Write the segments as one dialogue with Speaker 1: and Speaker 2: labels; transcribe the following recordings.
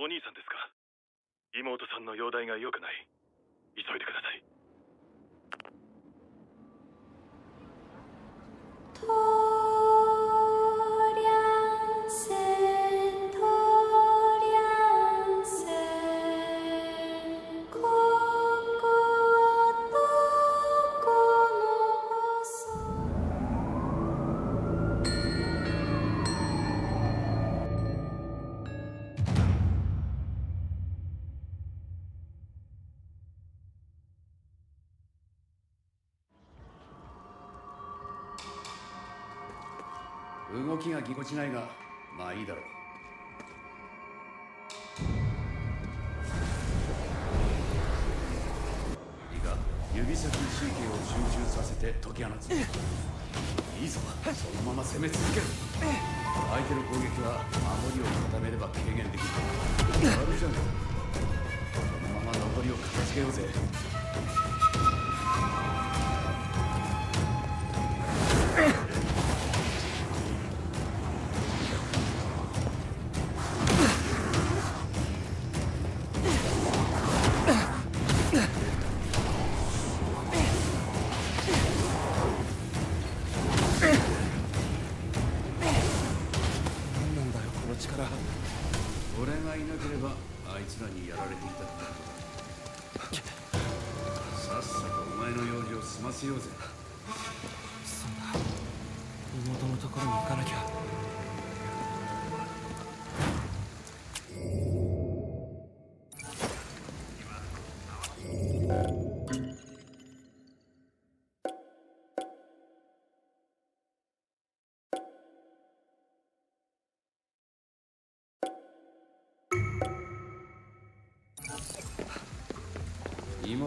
Speaker 1: お兄さんですか？妹さんの容体が良くない。急いでください。
Speaker 2: ぎこちないがまあいいだろう。いいか指先に神経を集中させて解き放つ。いいぞそのまま攻め続ける。相手の攻撃は守りを固めれば軽減できる。あるじゃんこのまま残りを片付けようぜ。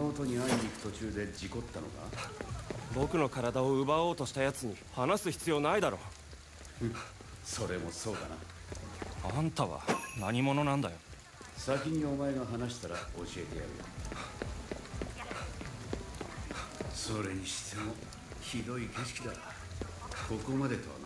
Speaker 3: 妹に
Speaker 2: 会いに行く途中で事故ったのか？
Speaker 3: 僕の体を奪おうとしたやつに話す必要ないだろ
Speaker 2: それもそうだな。
Speaker 3: あんたは何者なんだよ。
Speaker 2: 先にお前が話したら教えてやるよ。それにしてもひどい景色だここまでとは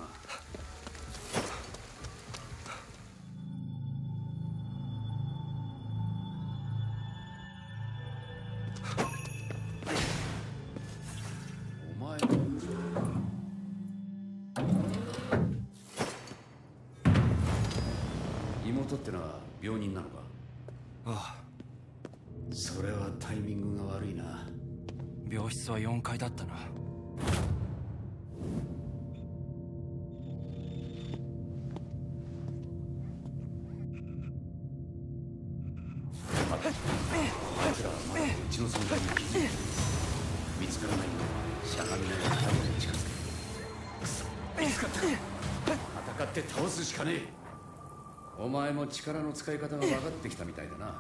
Speaker 2: 力の使い方が分かってきたみたいだな。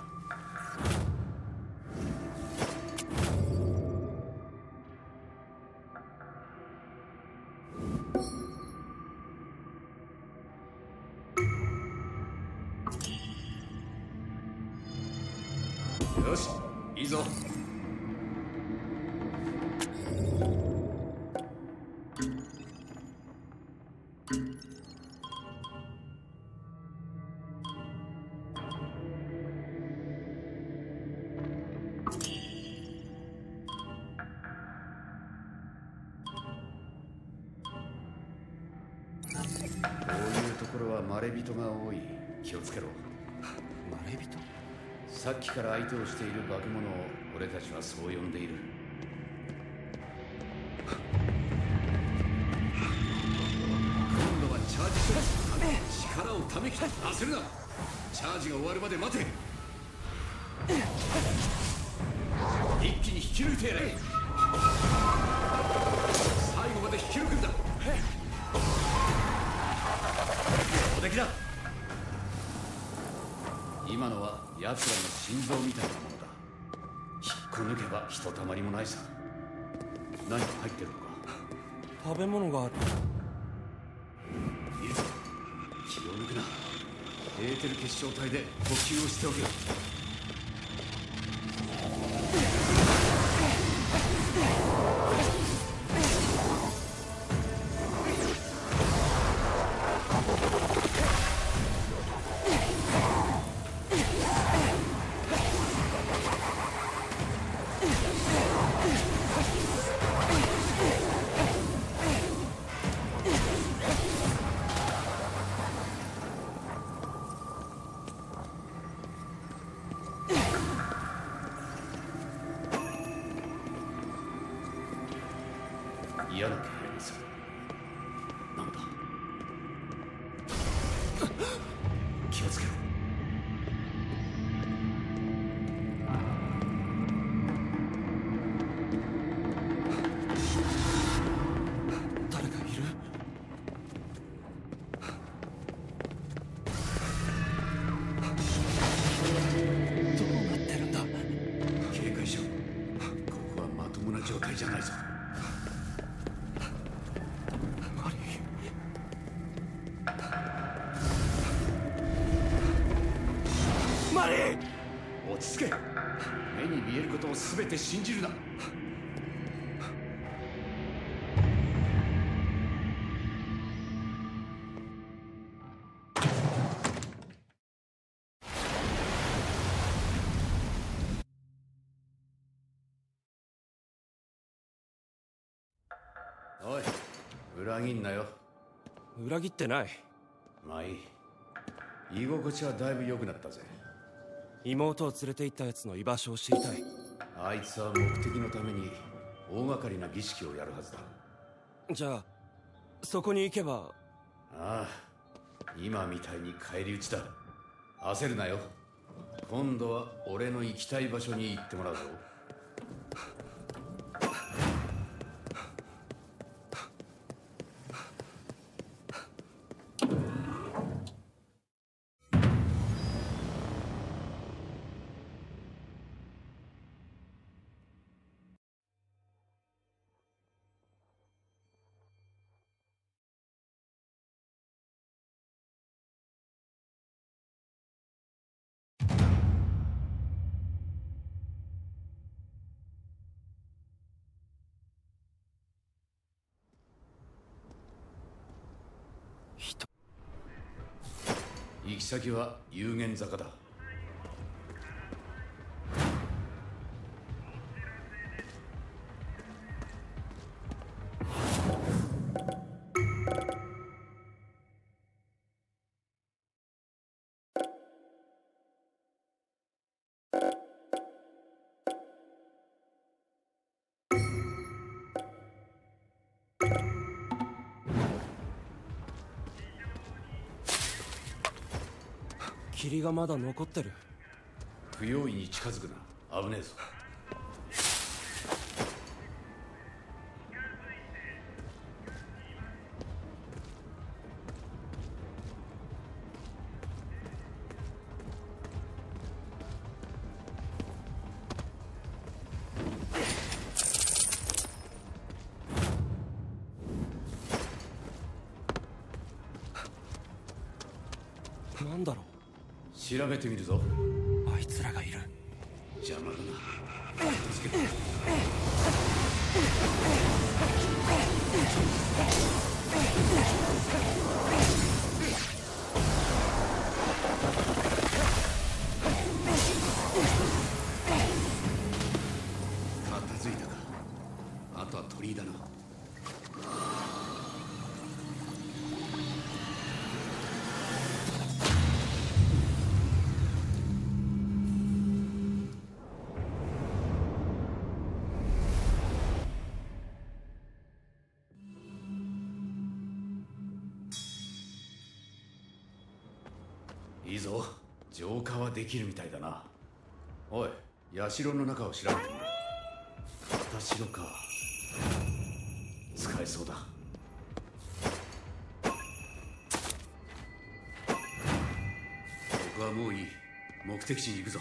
Speaker 2: から相手をしている化け物を俺たちはそう呼んでいる。今度はチャージしろ力をためき焦るな。チャージが終わるまで待て。一気に引き抜いてやれ。最後まで引き抜くんだ。おできだ。今のは奴らの心臓みたいなものだ。引っこ抜けばひとたまりもないさ。何か入ってるのか。
Speaker 3: 食べ物がある。
Speaker 2: いいぞ。気を抜くな。エーテル結晶体で呼吸をしておけ信じるな。おい裏切んなよ。
Speaker 3: 裏切ってない。
Speaker 2: まあいい。居心地はだいぶ良くなったぜ。
Speaker 3: 妹を連れて行ったやつの居場所を知りたい
Speaker 2: あいつは目的のために大掛かりな儀式をやるはずだ。
Speaker 3: じゃあそこに行けば。
Speaker 2: ああ今みたいに返り討ちだ。焦るなよ。今度は俺の行きたい場所に行ってもらうぞ行き先は有限坂だ。
Speaker 3: がまだ残ってる。
Speaker 2: 不用意に近づくな。危ねえぞ。きるみたいだな。おい社の中を調べて。みろ片城か。使えそうだ。ここはもういい。目的地に行くぞ。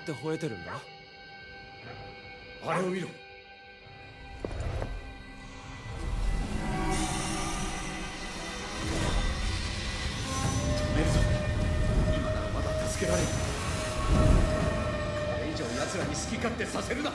Speaker 3: って吠えてるんだ？
Speaker 2: あれを見ろ。今ならまだ助けられる。これ以上奴らに好き勝手させるな。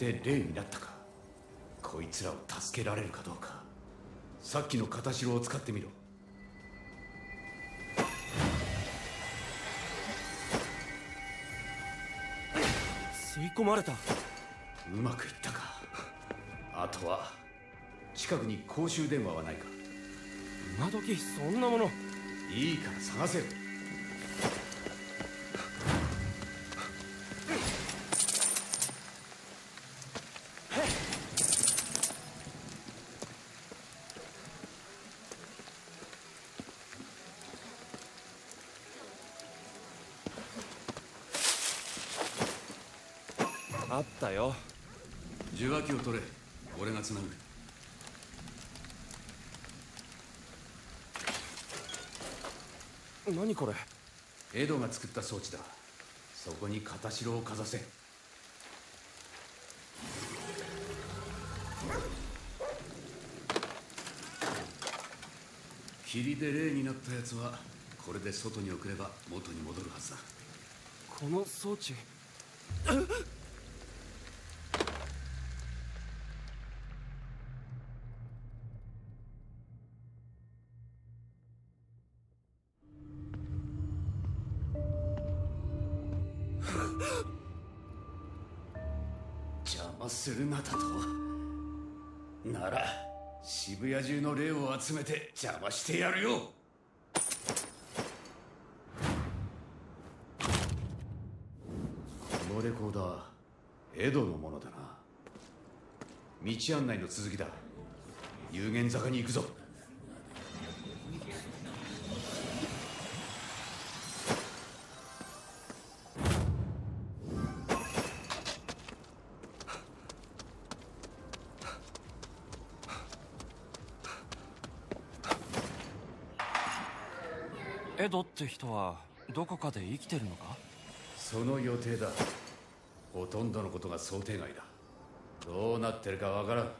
Speaker 2: れて霊になったか。こいつらを助けられるかどうか。さっきの片白を使ってみろ。
Speaker 3: 吸い込まれた。
Speaker 2: うまくいったか。あとは近くに公衆電話はないか。
Speaker 3: 今時そんなもの。
Speaker 2: いいから探せ。よ
Speaker 3: あったよ。
Speaker 2: 受話器を取れ。俺がつなぐ。
Speaker 3: 何これ？
Speaker 2: エドが作った装置だ。そこに片白をかざせ。霧で霊になったやつはこれで外に送れば元に戻るはずだ。
Speaker 3: この装置
Speaker 2: るなだと。なら渋谷中の霊を集めて邪魔してやるよ。このレコーダーエドのものだな。道案内の続きだ。有限坂に行くぞ。
Speaker 3: って人はどこかで生きてるのか？
Speaker 2: その予定だ。ほとんどのことが想定外だ。どうなってるかわからん。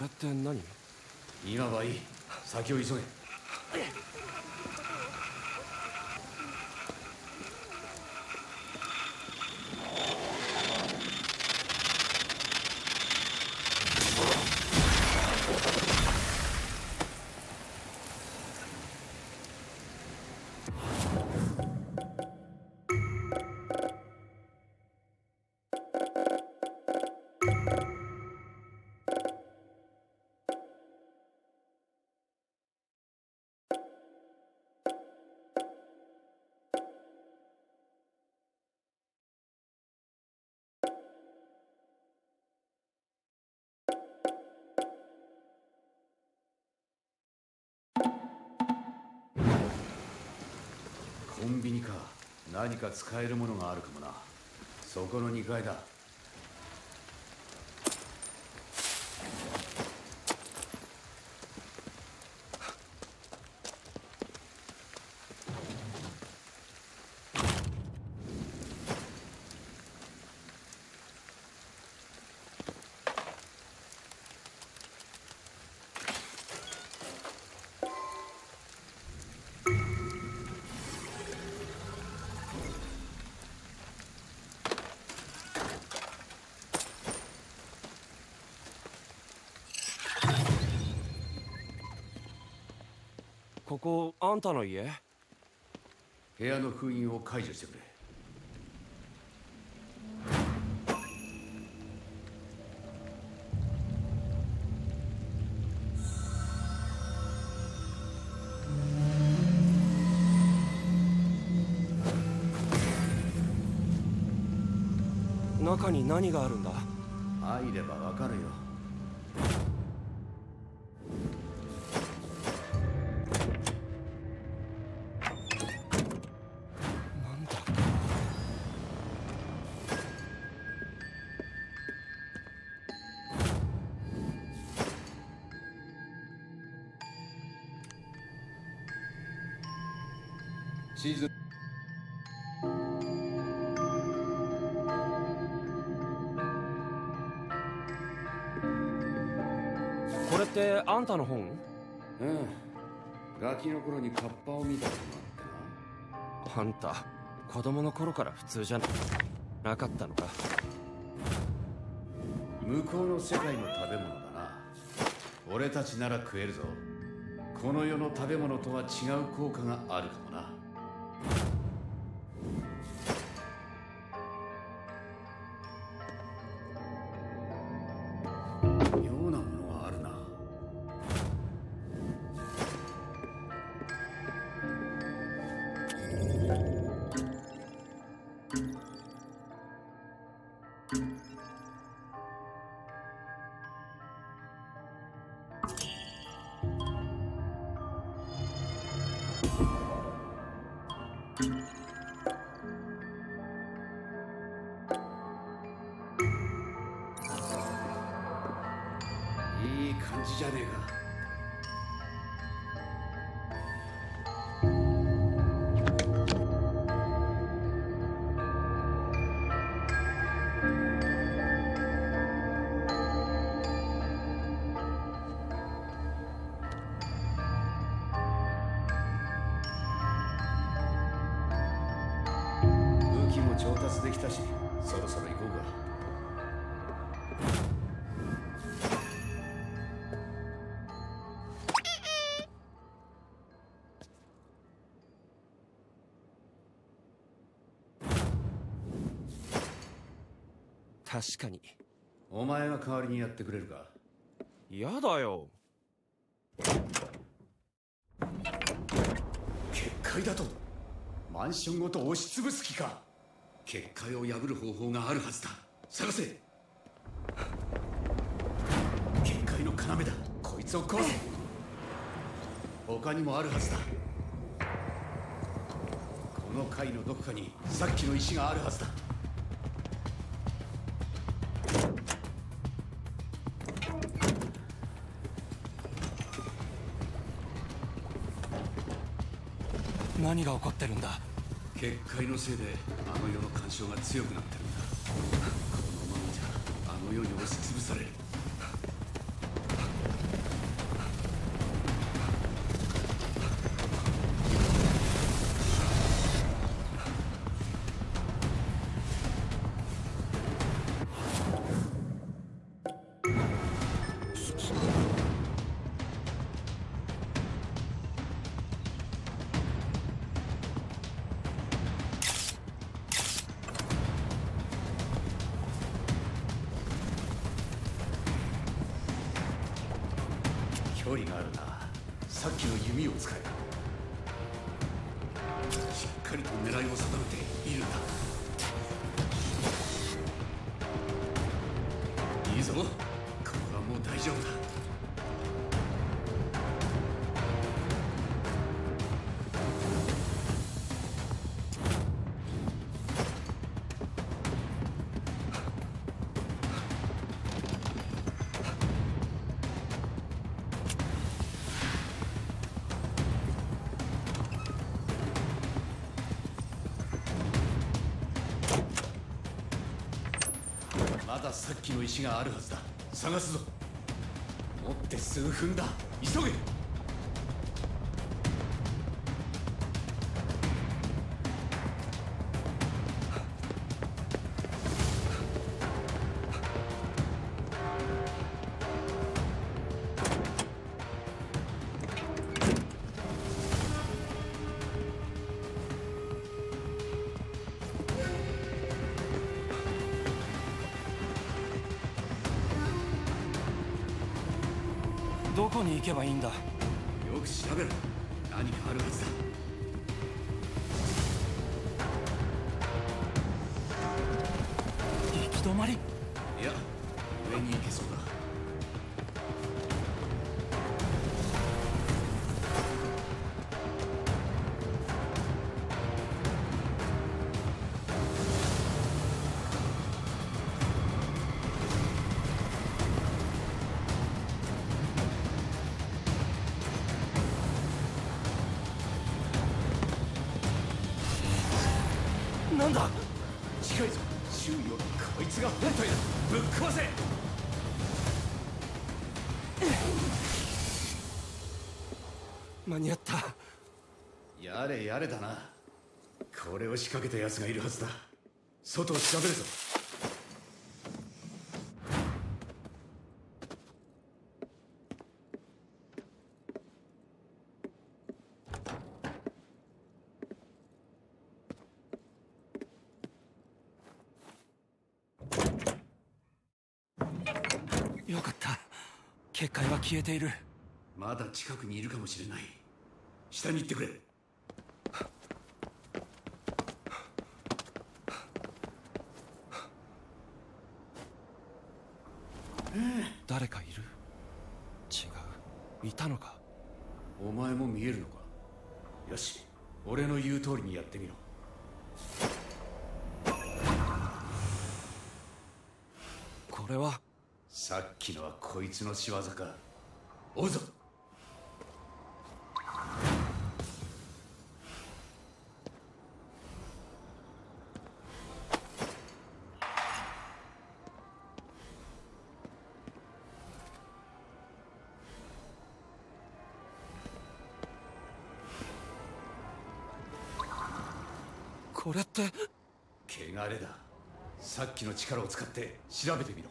Speaker 3: れって何？
Speaker 2: 今はいい。先を急げ。コンビニか。何か使えるものがあるかもな。そこの2階だ。
Speaker 3: ここあんたの家？
Speaker 2: 部屋の封印を解除してくれ。
Speaker 3: 中に何があるんだ？
Speaker 2: 入ればわかるよ
Speaker 3: んたの本？
Speaker 2: うんガキの頃にカッパを見たことがあってな。
Speaker 3: あんた子供の頃から普通じゃななかったのか。
Speaker 2: 向こうの世界の食べ物だな。俺たちなら食えるぞ。この世の食べ物とは違う効果があるかもな
Speaker 3: 確かに。
Speaker 2: お前が代わりにやってくれるか？
Speaker 3: 嫌だよ。
Speaker 2: 結界だと？マンションごと押しつぶす気か？結界を破る方法があるはずだ。探せ！結界の要だ。こいつを殺せ！他にもあるはずだ。この階のどこかにさっきの石があるはずだ
Speaker 3: 何が起こってるんだ？
Speaker 2: 結界のせいであの世の干渉が強くなってるんだ。このままじゃあの世に押しつぶされる。石があるはずだ。探すぞ。持って数分だ。急げ。
Speaker 3: 行けばいいんだ。
Speaker 2: やれやれだな。これを仕掛けた奴がいるはずだ。外を調べるぞ。
Speaker 3: よかった。結界は消えている。
Speaker 2: まだ近くにいるかもしれない。下に行ってくれ
Speaker 3: 誰かいる違ういたのか？
Speaker 2: お前も見えるのか？よし俺の言う通りにやってみろ。
Speaker 3: これは？
Speaker 2: さっきのはこいつの仕業か。追うぞ
Speaker 3: これって。
Speaker 2: 汚れだ。さっきの力を使って調べてみろ。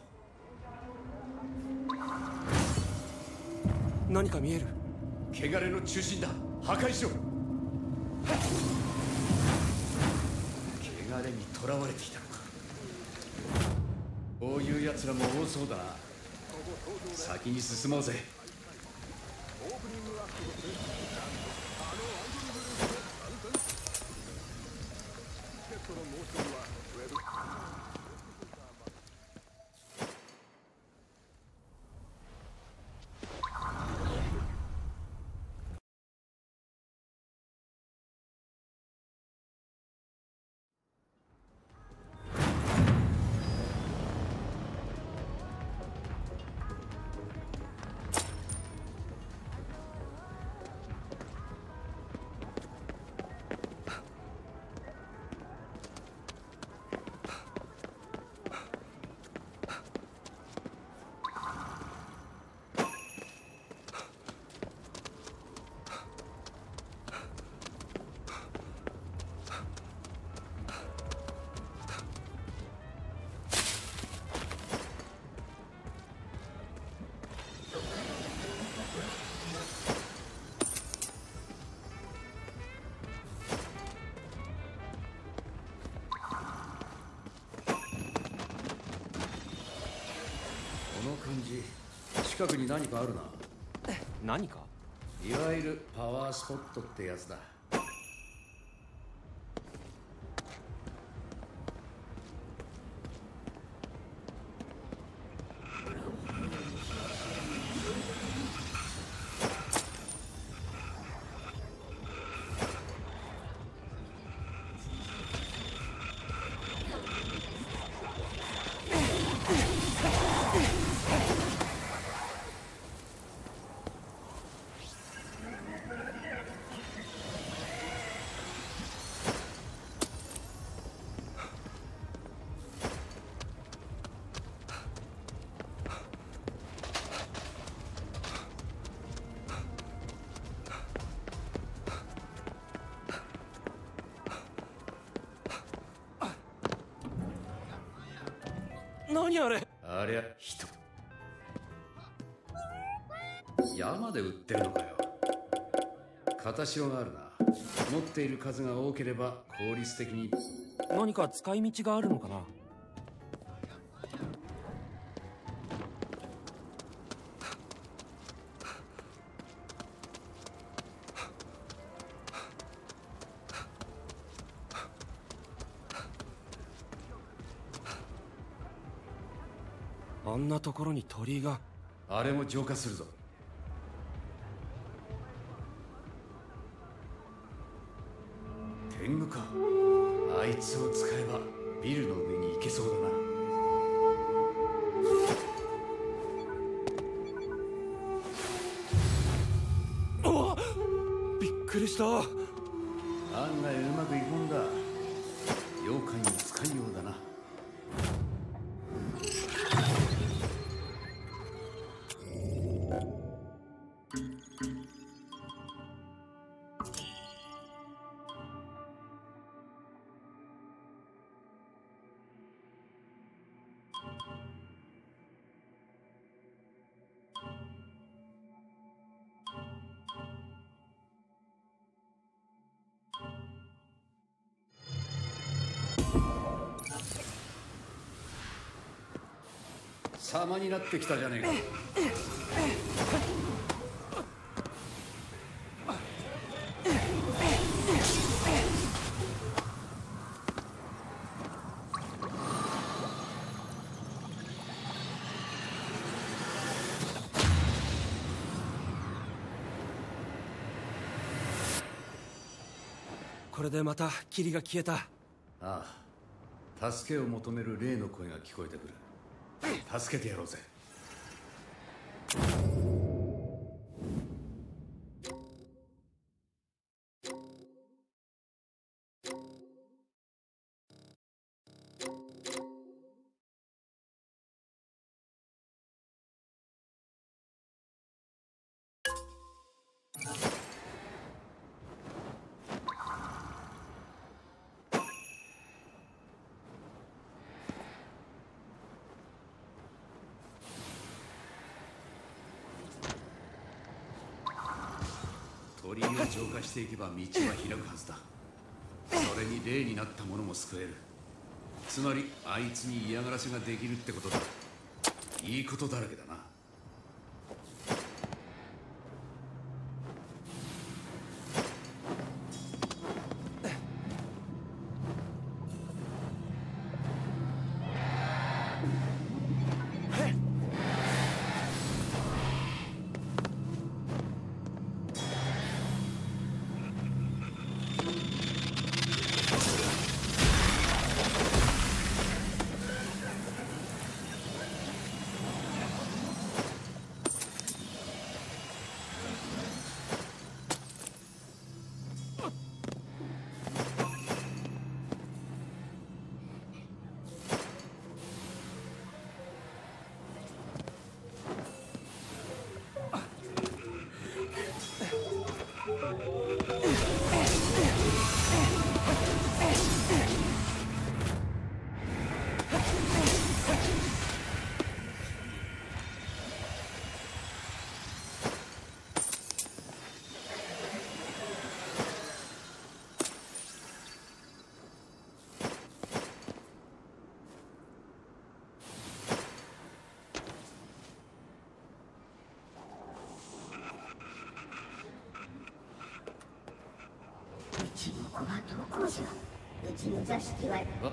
Speaker 3: 何か見える。
Speaker 2: 汚れの中心だ。破壊しろ。汚れに囚われていたのか。こういう奴らも多そうだな。先に進もうぜ近くに何かあるな。
Speaker 3: 何か？
Speaker 2: いわゆるパワースポットってやつだ
Speaker 3: 何あれ。
Speaker 2: ありゃ人山で売ってるのかよ。形があるな。持っている数が多ければ効率的に。
Speaker 3: 何か使い道があるのかなところに鳥居が。
Speaker 2: あれも浄化するぞ。様になってきたじゃねえか。
Speaker 3: これでまた霧が消えた。
Speaker 2: ああ。助けを求める霊の声が聞こえてくる助けてやろうぜ。浄化していけば道は開くはずだ。それに霊になった者も救える。つまりあいつに嫌がらせができるってことだ。いいことだらけだな。
Speaker 4: こじゃうちの座敷は
Speaker 2: あ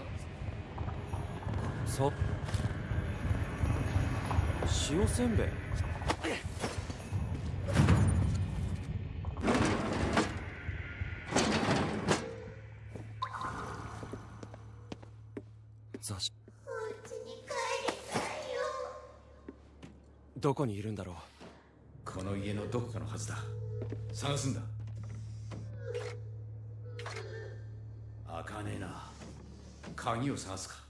Speaker 3: そう。塩せんべい。座敷
Speaker 4: うちに帰りたいよ。
Speaker 3: どこにいるんだろう。
Speaker 2: この家のどこかのはずだ。探すんだ開かねえな鍵を探すか。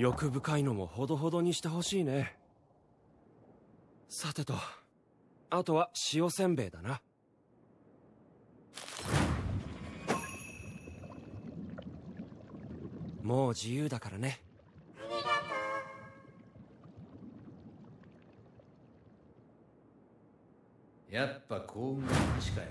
Speaker 3: 欲深いのもほどほどにしてほしいね。さてとあとは塩せんべいだな。もう自由だからね。
Speaker 2: ありがとうやっぱ幸運の話かよ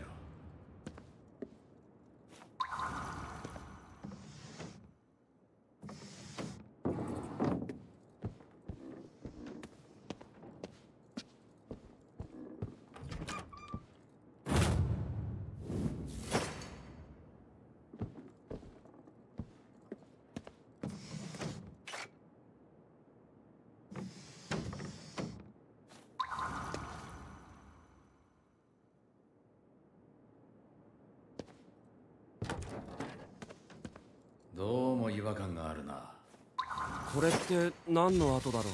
Speaker 2: どうも違和感があるな
Speaker 3: これって何の後だろう？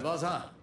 Speaker 2: ばあさん。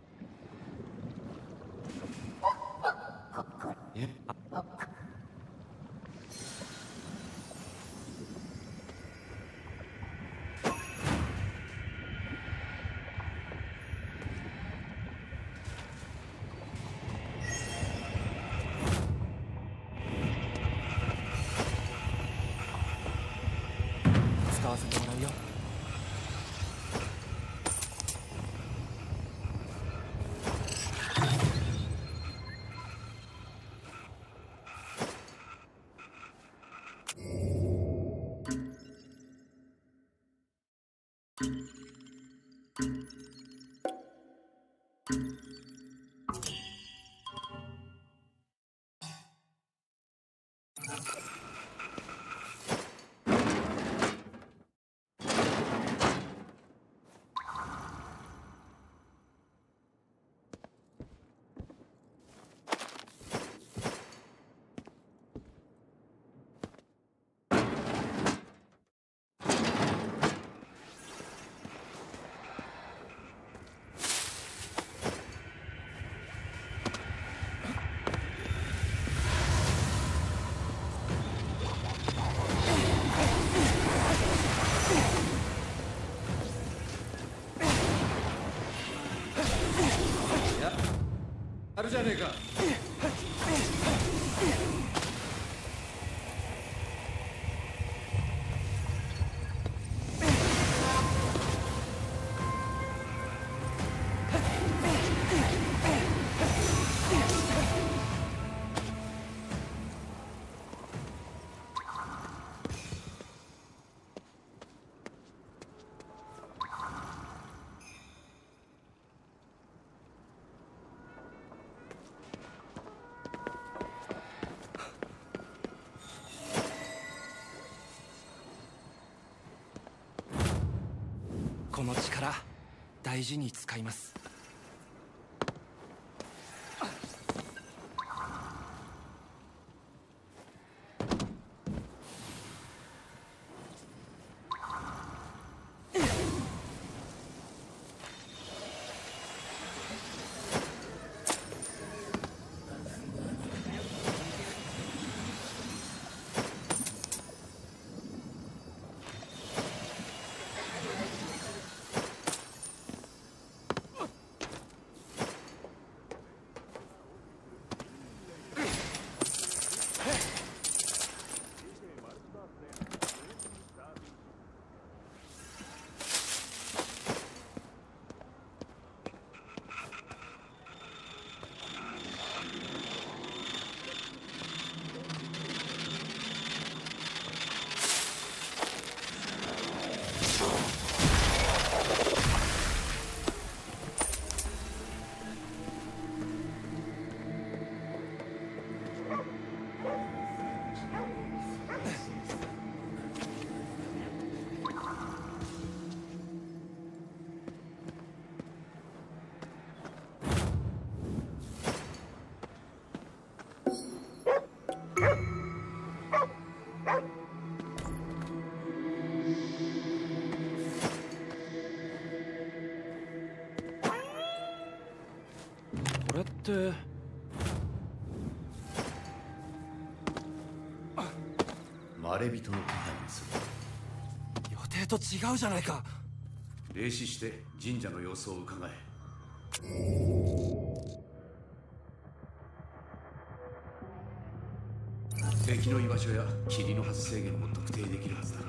Speaker 2: じゃねえか
Speaker 3: の力大事に使います。って。
Speaker 2: まれびとの気配にす
Speaker 3: 予定と違うじゃないか。
Speaker 2: る霊視して神社の様子を伺え。敵の居場所や霧の発生源も特定できるはずだ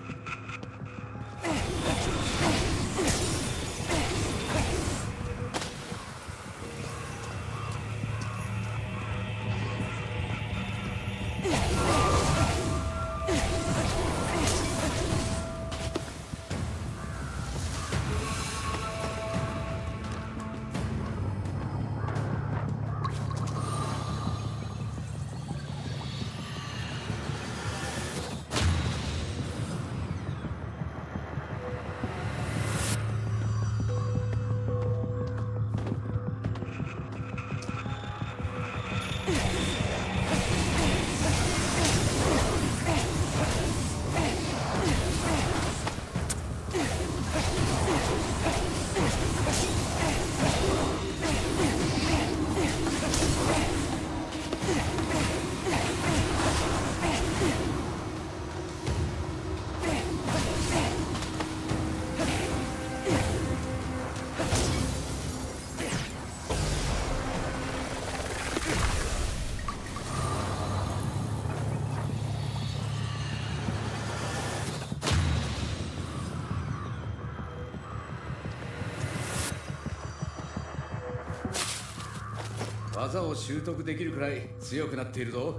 Speaker 2: 技を習得できるくらい強くなっているぞ。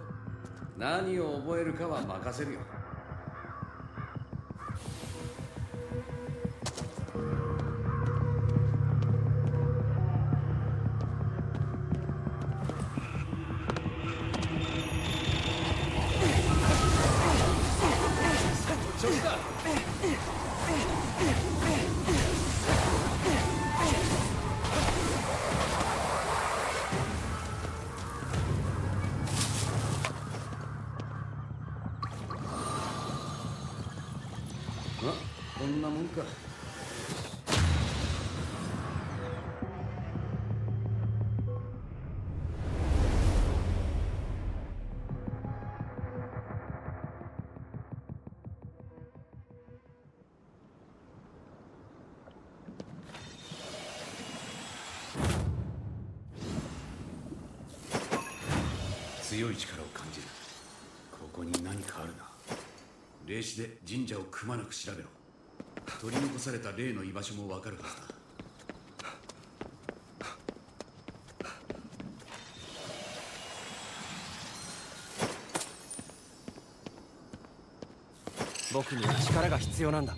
Speaker 2: 何を覚えるかは任せるよ。強い力を感じる。ここに何かあるな。霊視で神社をくまなく調べろ。取り残された霊の居場所もわかるはずだ。
Speaker 3: 僕には力が必要なんだ。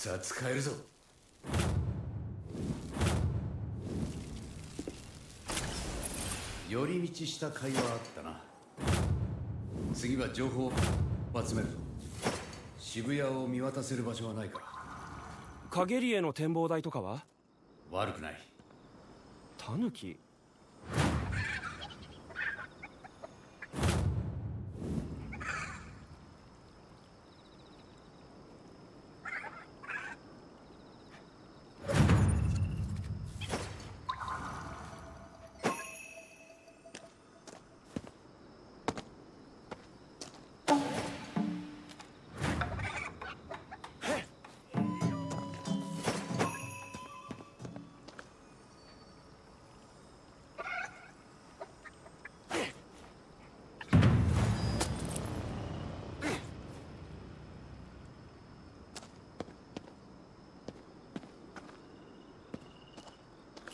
Speaker 2: つは使えるぞ。寄り道した会話あったな。次は情報を集めるぞ。渋谷を見渡せる場所はないか
Speaker 3: 陰りへの展望台とかは？
Speaker 2: 悪くない。
Speaker 3: タヌキ？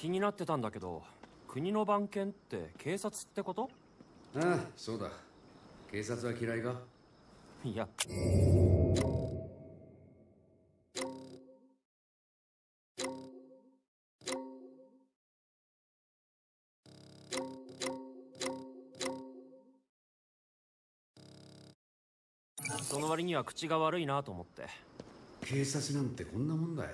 Speaker 3: 気になってたんだけど国の番犬って警察ってこと？
Speaker 2: ああそうだ。警察は嫌いか？
Speaker 3: いや。その割には口が悪いなと思って。
Speaker 2: 警察なんてこんなもんだよ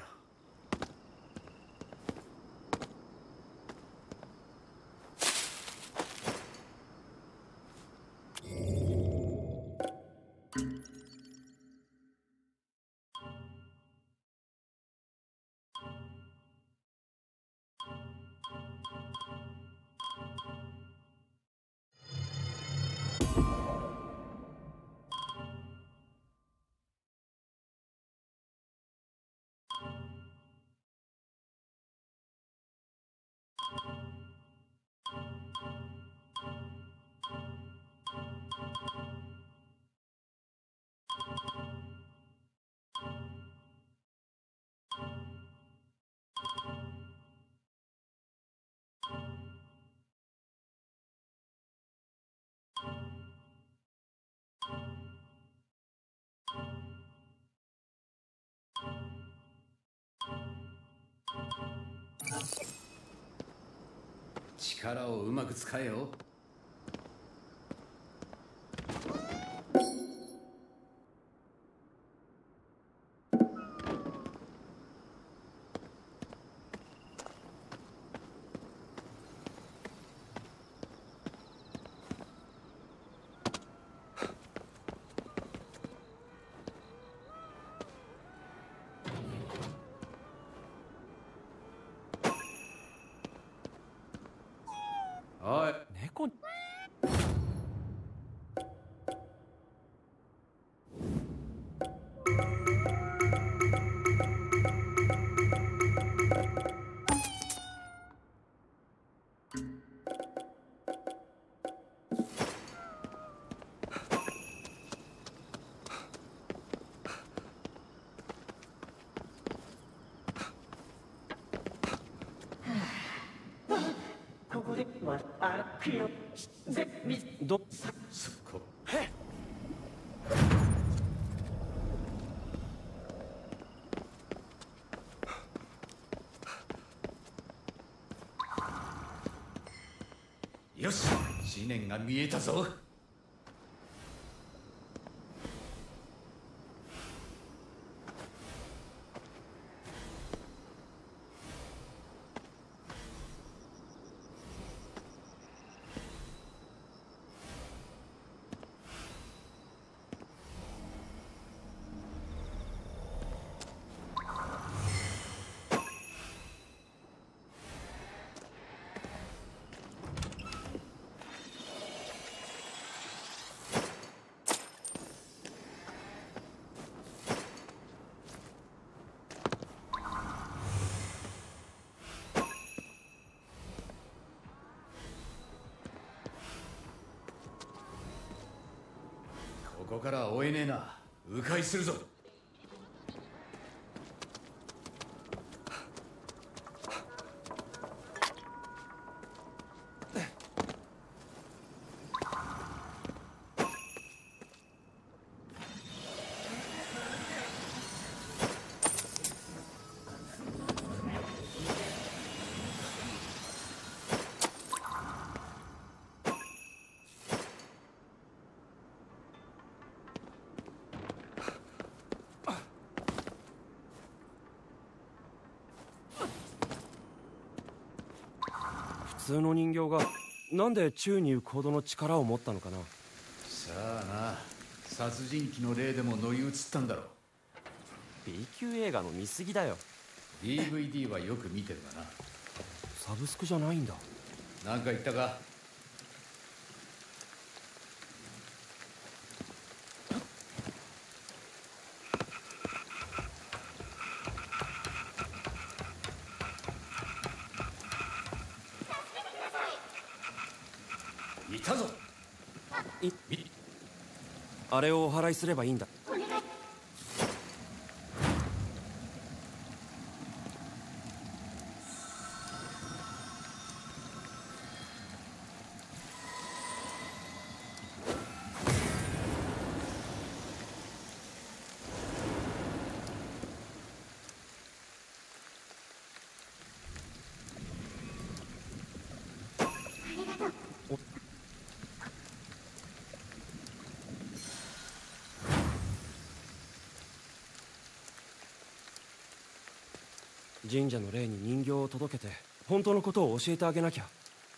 Speaker 2: 力をうまく使えよ。
Speaker 3: ど
Speaker 2: そこへよし思念が見えたぞ。ここからは追えねえな。迂回するぞ。
Speaker 3: 通の人形が なんで宙に浮くほどの力を持ったのかな？
Speaker 2: さあな殺人鬼の霊でも乗り移ったんだろ
Speaker 3: B 級映画の見過ぎだよ。
Speaker 2: DVD はよく見てるが
Speaker 3: サブスクじゃないんだ。
Speaker 2: な何か言ったかいたぞ
Speaker 3: い
Speaker 2: い
Speaker 3: あれをお祓いすればいいんだ。神社の霊に人形を届けて本当のことを教えてあげなきゃ。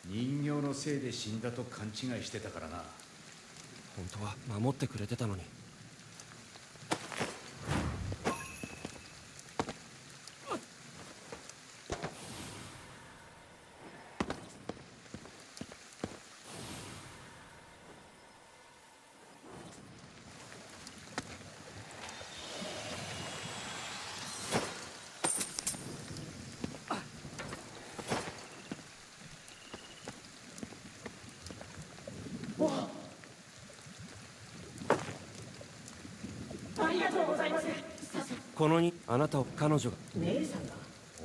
Speaker 2: 人形のせいで死んだと勘違いしてたからな。
Speaker 3: 本当は守ってくれてたのに
Speaker 5: ありがとうございますさせ
Speaker 3: このにあなたを彼女が。
Speaker 5: 姉さんが。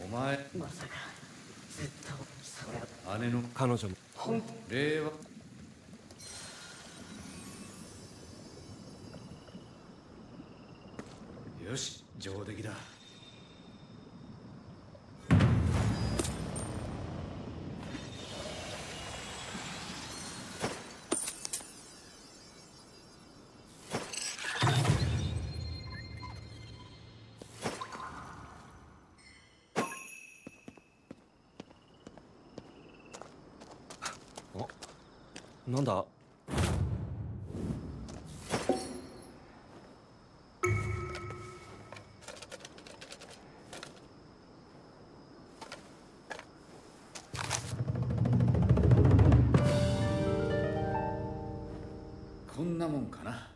Speaker 2: お前。
Speaker 5: まさかずっとそれは
Speaker 2: 姉の。
Speaker 3: 彼女も。
Speaker 5: 本
Speaker 2: 霊は
Speaker 3: なんだ？
Speaker 2: こんなもんかな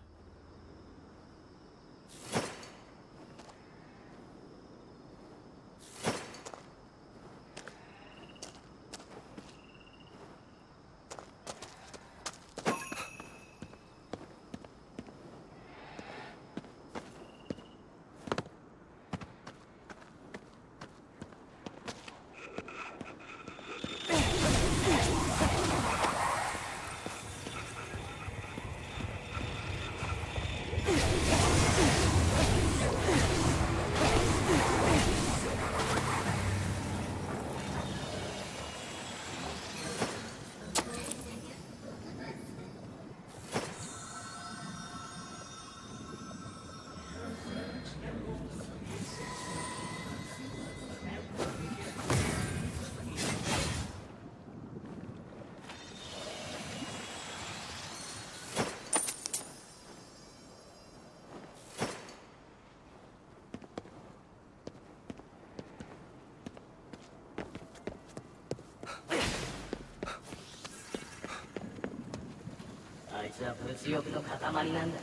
Speaker 5: あいつは物欲の塊なんだ。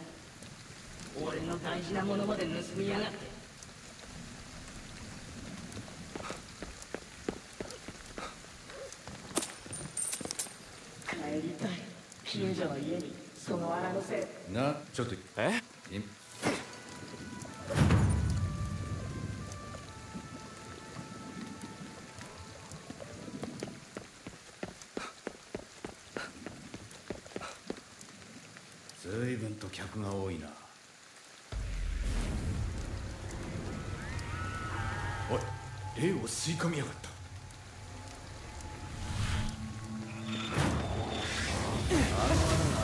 Speaker 5: 俺の大事なものまで盗みやがって。帰りたい。近所の家にその穴のせい。
Speaker 2: なちょっと
Speaker 3: え？
Speaker 2: 霊を吸い込みやがった。あの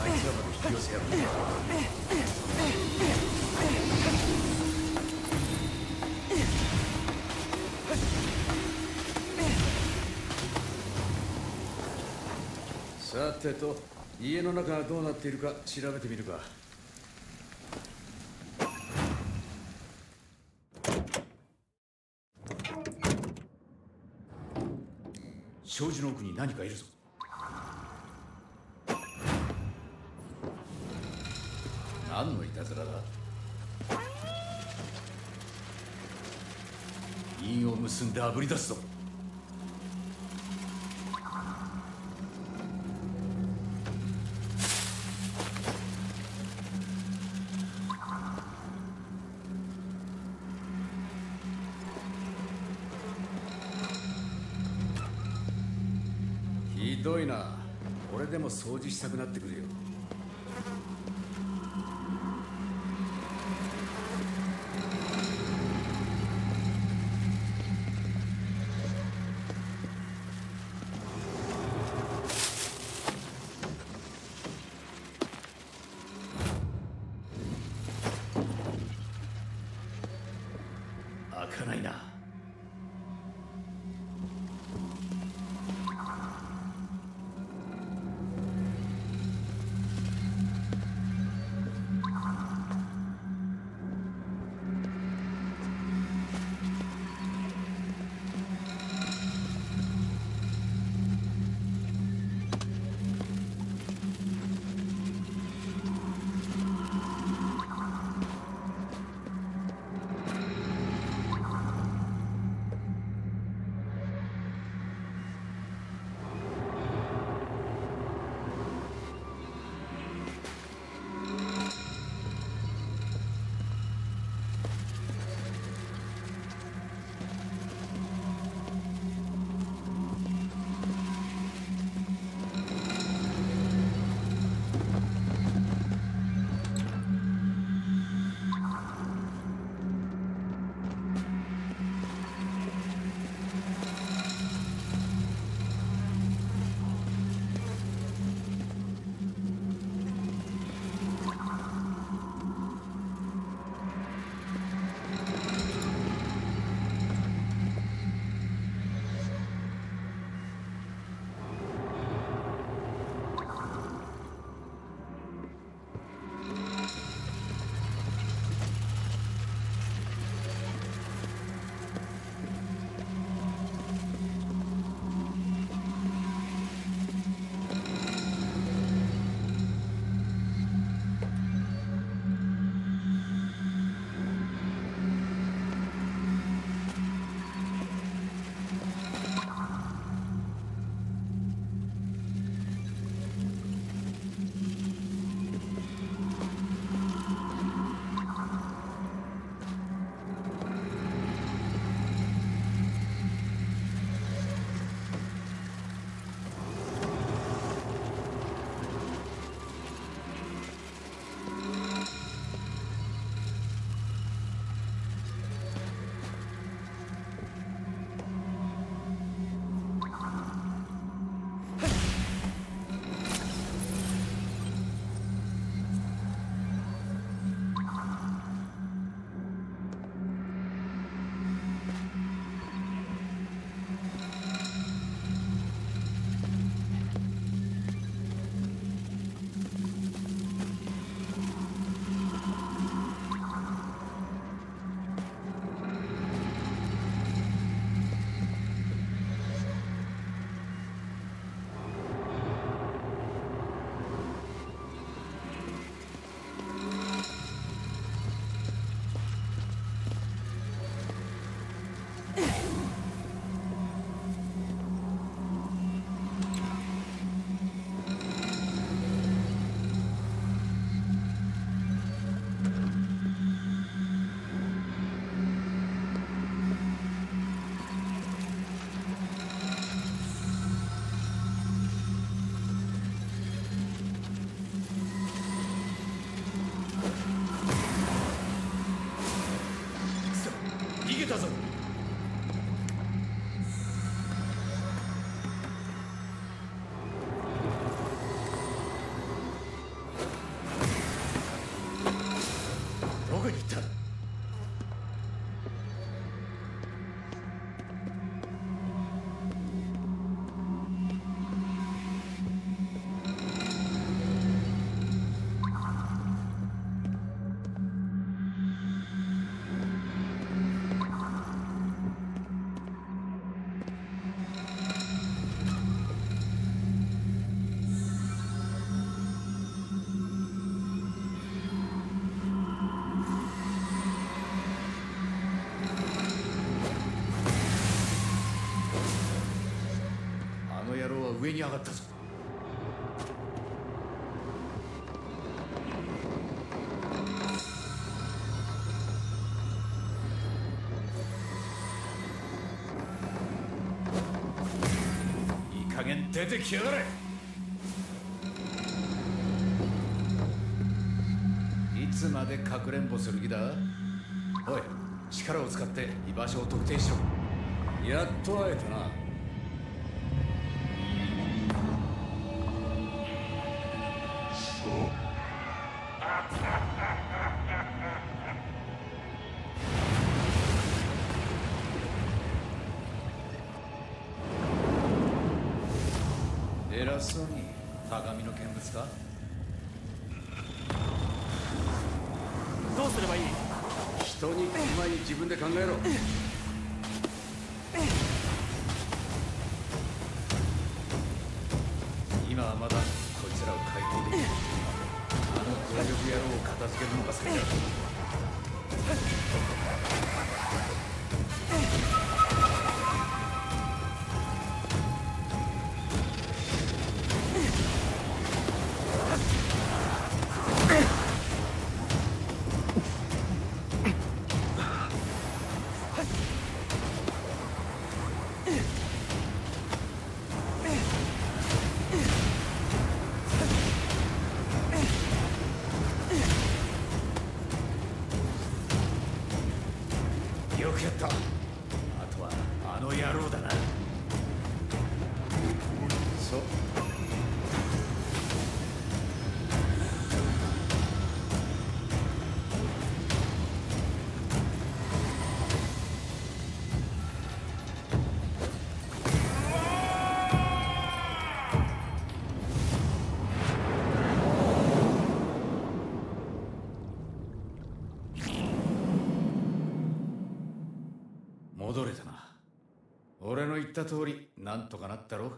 Speaker 2: あいつらまで引き寄せやがったさてと家の中がどうなっているか調べてみるか障子の奥に何かいるぞ。何のいたずらだ？印を結んであぶり出すぞ。でも掃除したくなってくる。に上がったぞ。いい加減出てきやがれ。いつまでかくれんぼする気だ？おい力を使って居場所を特定しろ。やっと会えたな。分で考えろ。った通りなんとかなったろ。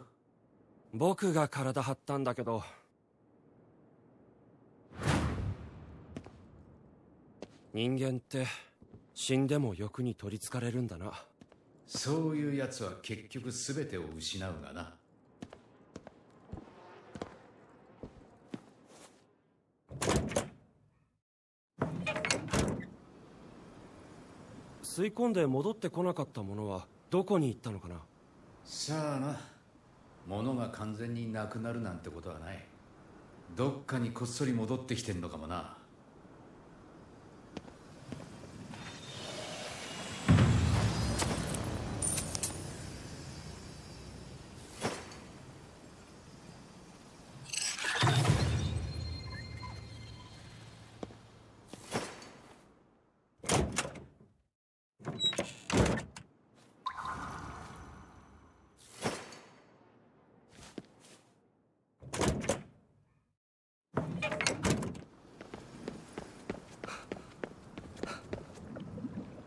Speaker 3: 僕が体張ったんだけど。人間って死んでも欲に取りつかれるんだな。
Speaker 2: そういう奴は結局全てを失うがな。
Speaker 3: 吸い込んで戻ってこなかったものはどこに行ったのかな
Speaker 2: さあな。物が完全になくなるなんてことはない。どっかにこっそり戻ってきてんのかもな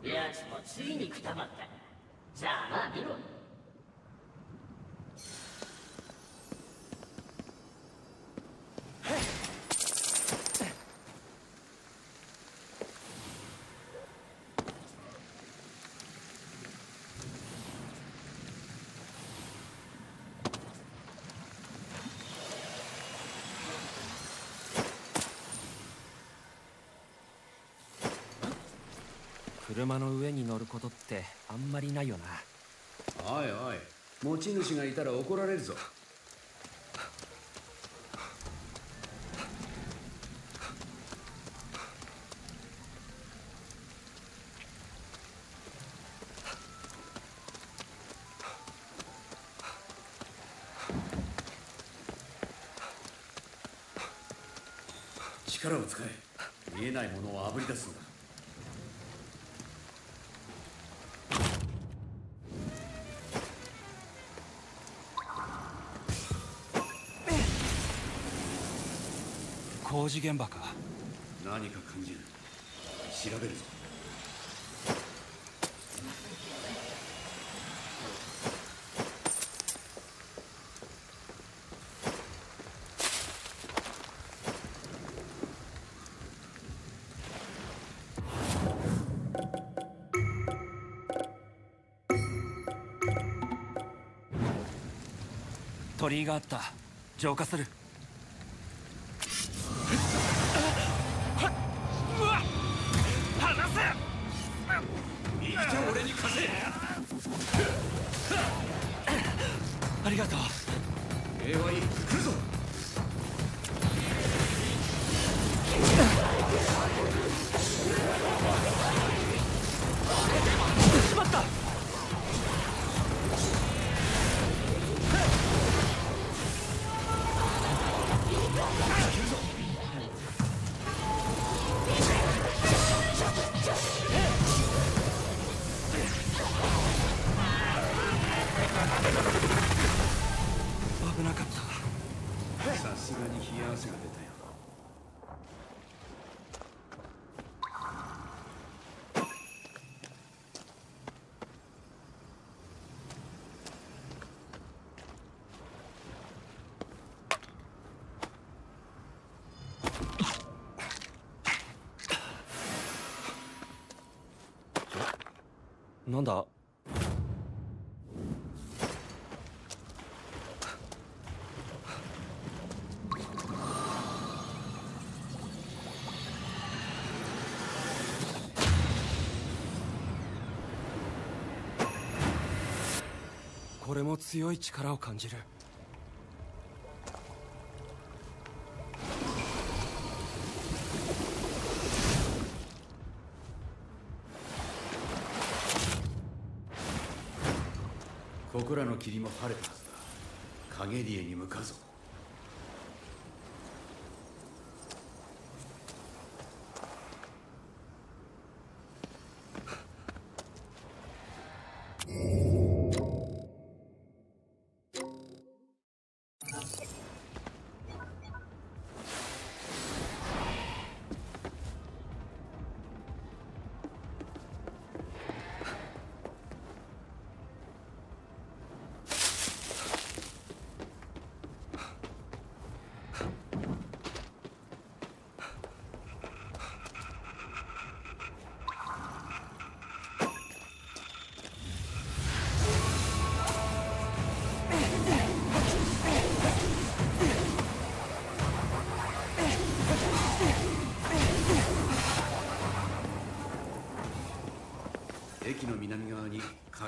Speaker 5: やついにくたばったざまあ見ろ。
Speaker 3: 車の上に乗ることってあんまりないよな。
Speaker 2: おいおい持ち主がいたら怒られるぞ。力を使え。見えないものをあぶり出す
Speaker 3: 工事現場か。
Speaker 2: 何か感じる。調べるぞ。
Speaker 3: 鳥居があった。浄化するなんだ？これも強い力を感じる。
Speaker 2: こらの霧も晴れたはずだ。影リエに向かうぞ。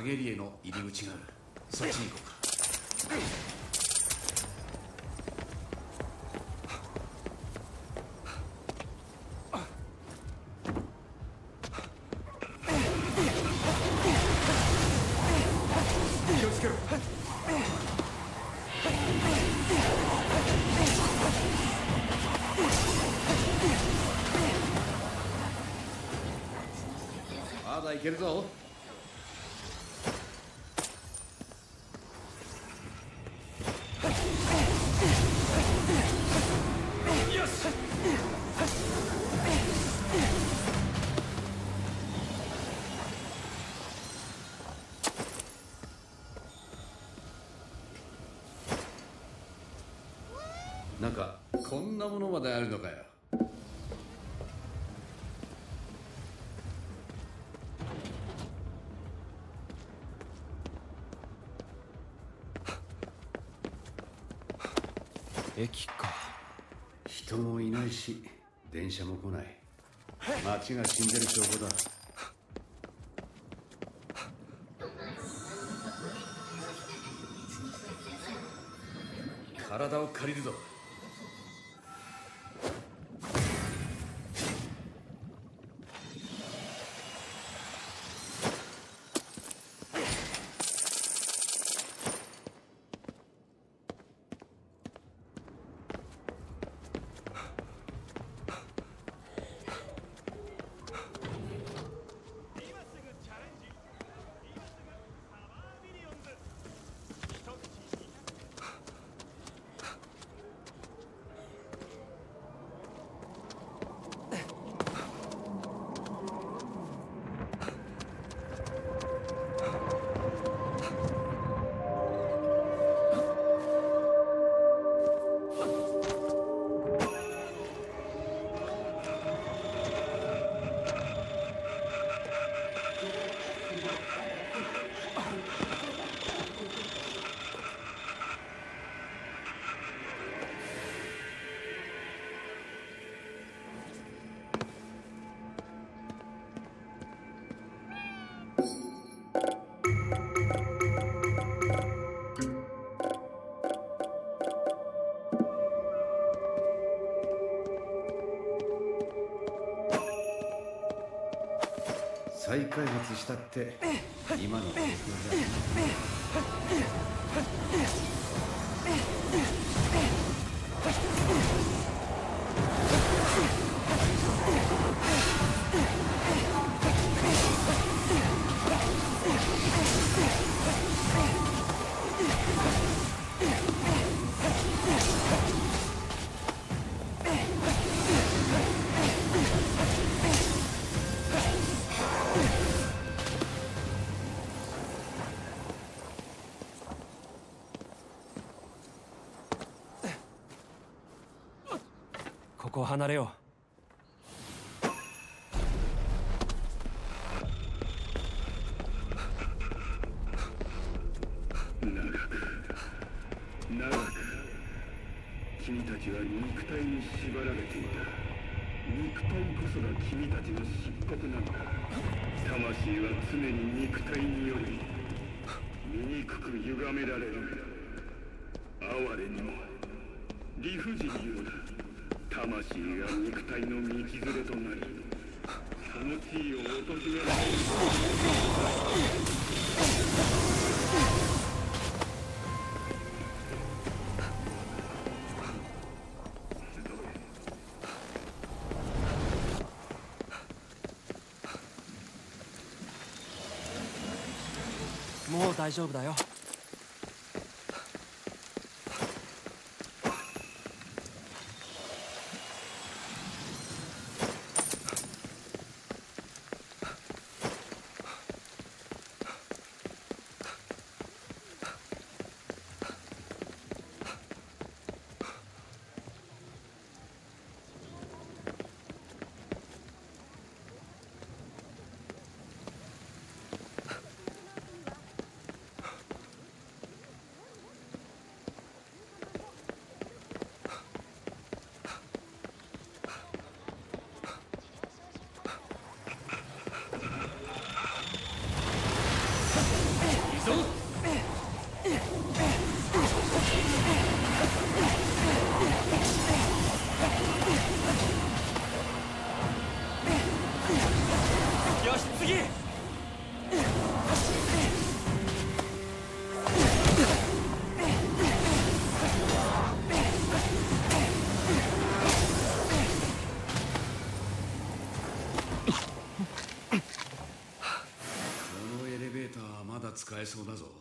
Speaker 2: に影リエの入り口がある。そっちに行こうか。気をつけろ。まだいけるぞ。なものまであるのかよ。
Speaker 3: 駅か。
Speaker 2: 人もいないし電車も来ない。街が死んでる証拠だ。体を借りるぞ。開発したって今の状況じゃ。
Speaker 3: を離れよう。
Speaker 1: 長く君たちは肉体に縛られていた。肉体こそが君たちの漆黒なんだ。魂は常に肉体により醜く歪められる。哀れにも。理不尽にもだ魂が肉体の道連れとなりその地位を貶められる
Speaker 3: もう大丈夫だよ。
Speaker 2: 使えそうだぞ。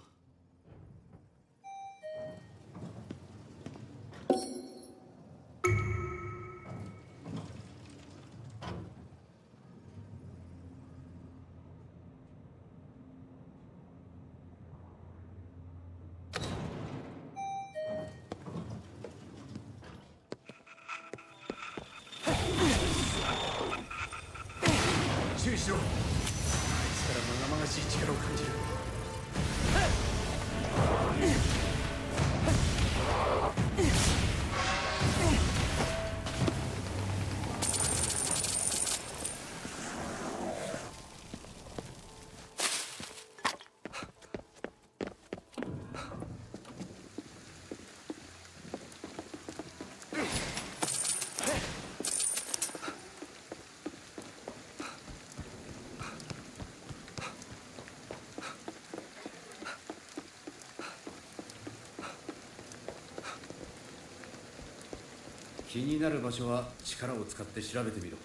Speaker 2: 気になる場所は力を使って調べてみろ。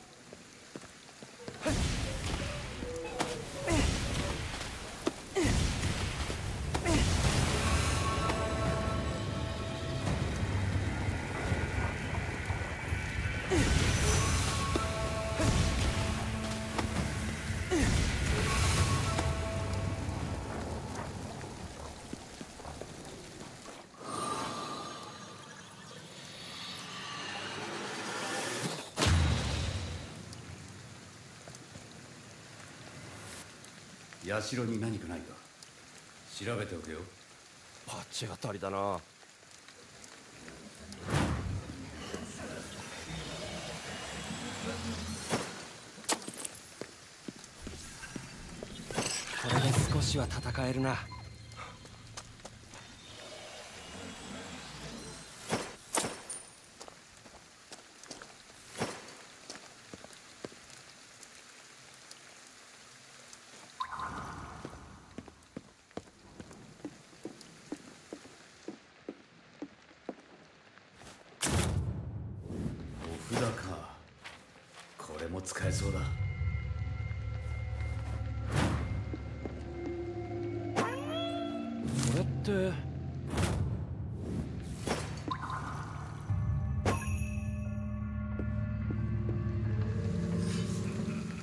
Speaker 2: 社に何かないか？調べておけよ。
Speaker 3: 罰当たりだな。これで少しは戦えるな。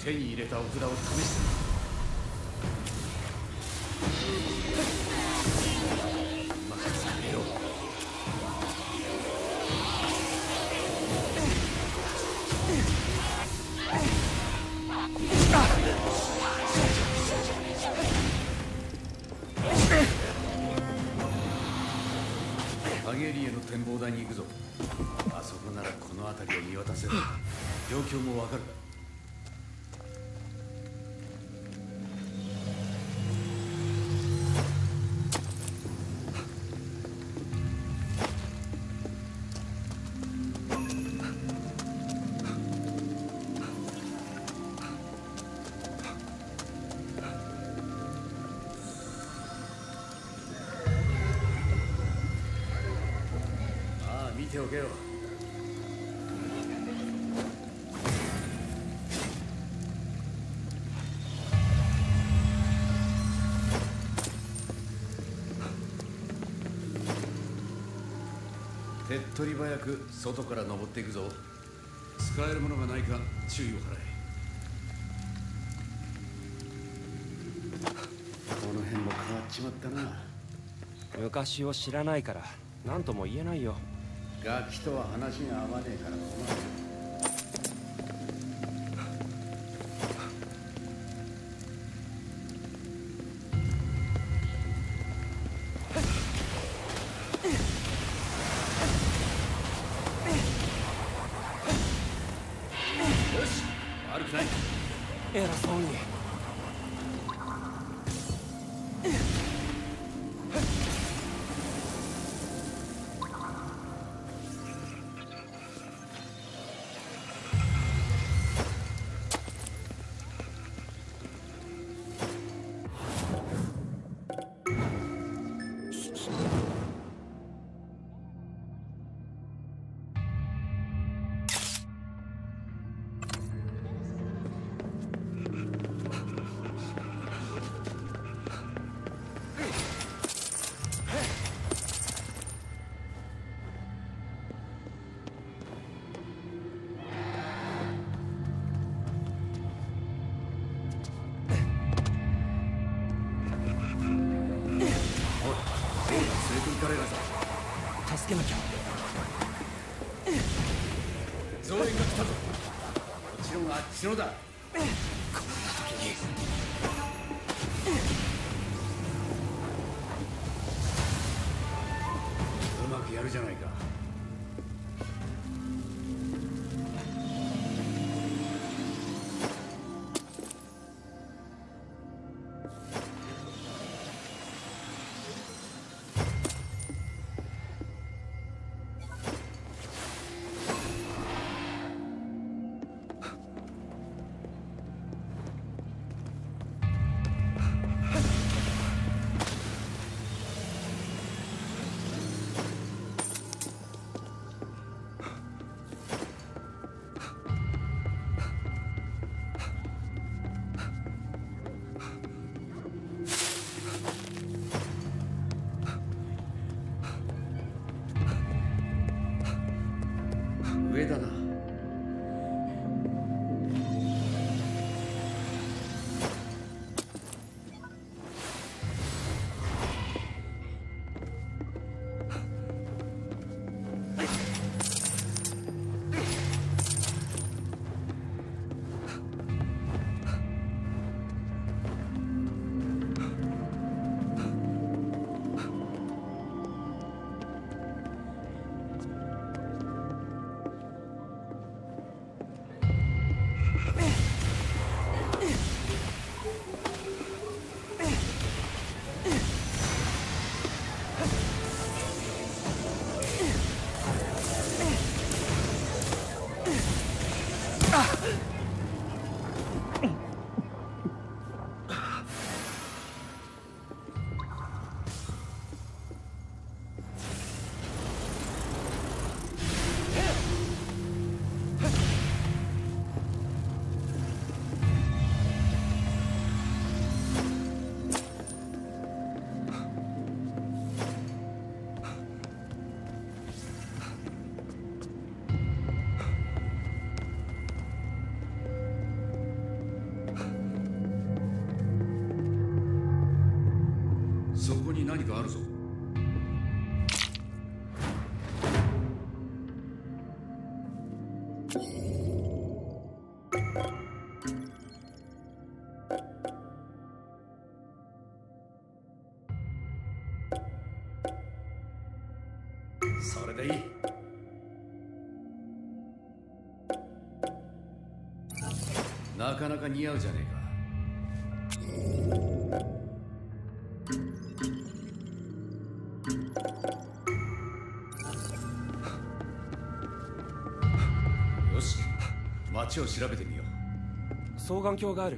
Speaker 2: 手に入れたお札を試してみろうまく使えよハゲリエの展望台に行くぞ。あそこならこの辺りを見渡せる。状況もわかる。手っ取り早く外から登っていくぞ。使えるものがないか注意を払え。この辺も変わっちまったな。
Speaker 3: 昔を知らないから何とも言えないよ。
Speaker 2: ガキとは話が合わねえから困る上だなれでいい。なかなか似合うじゃねえか。よし街を調べてみよう。
Speaker 3: 双眼鏡がある。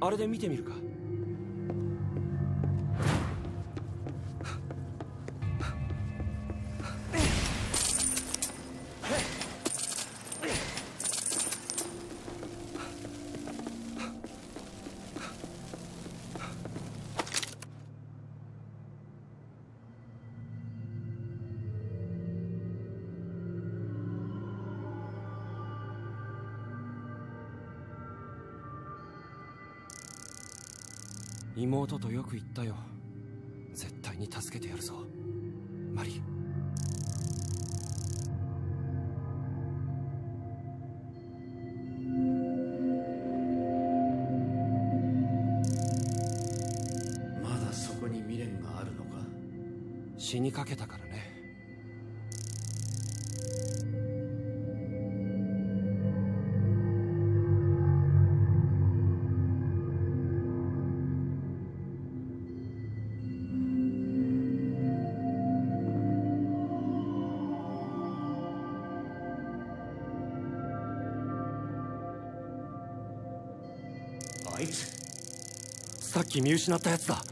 Speaker 3: あれで見てみるか。妹とよく言ったよ。絶対に助けてやるぞ。マリ
Speaker 2: まだそこに未練があるのか？
Speaker 3: 死にかけたからき見失ったやつだ。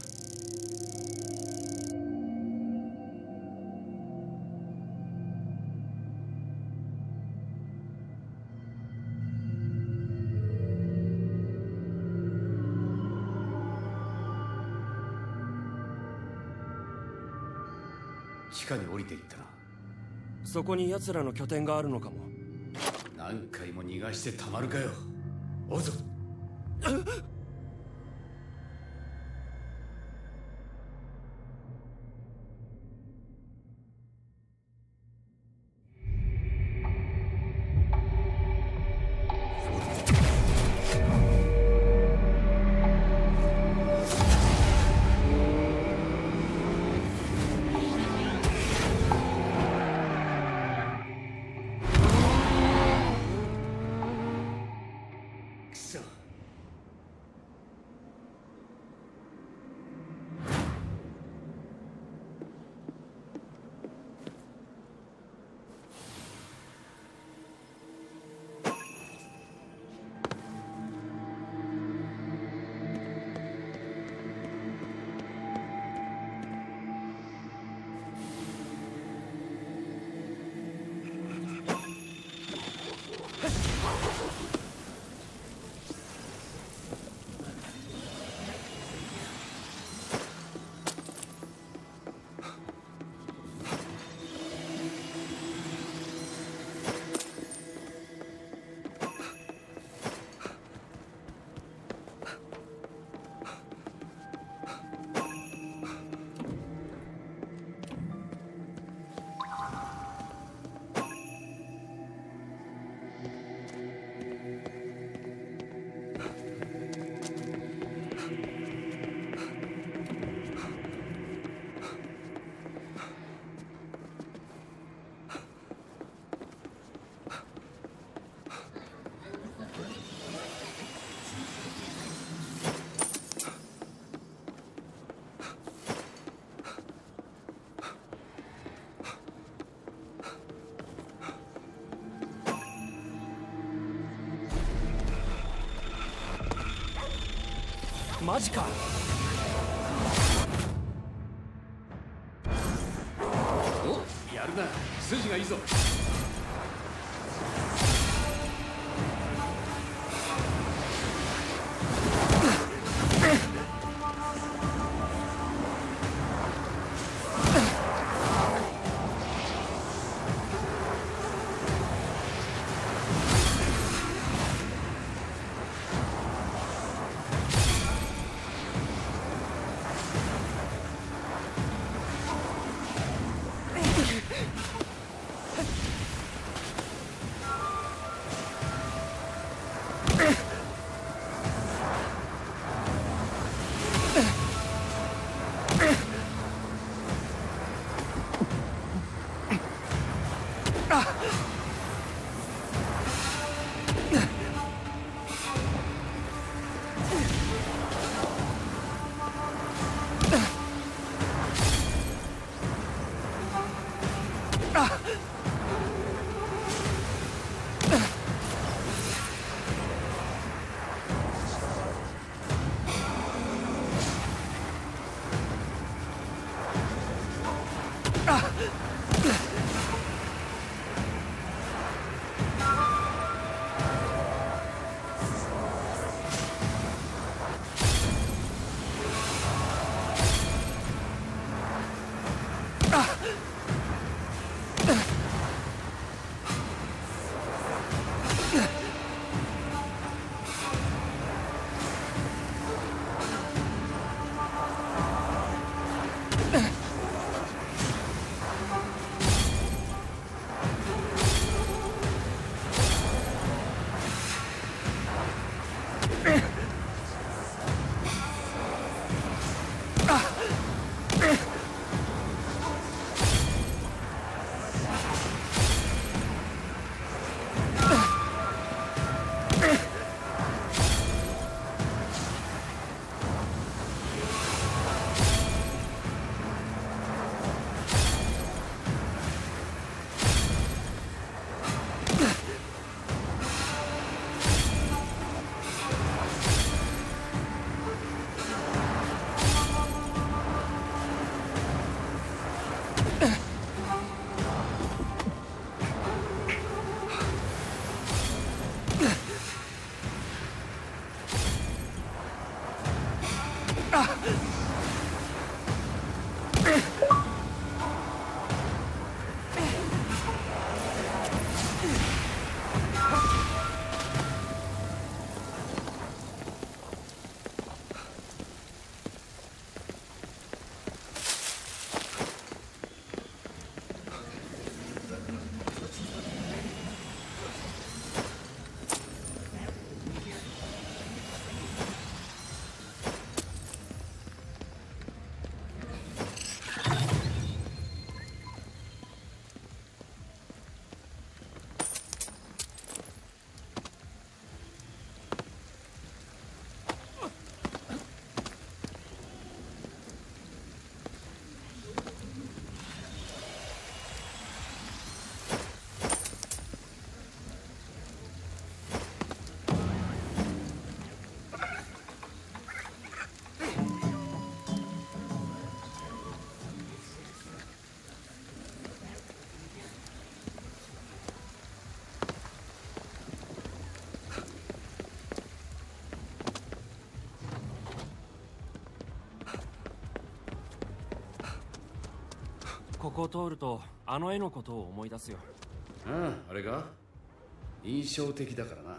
Speaker 2: 地下に降りていったな。
Speaker 3: そこに奴らの拠点があるのかも。
Speaker 2: 何回も逃がしてたまるかよ。追うぞ
Speaker 3: マジか。ここを通るとあの絵のことを思い出すよ。
Speaker 2: あああれが印象的だからな。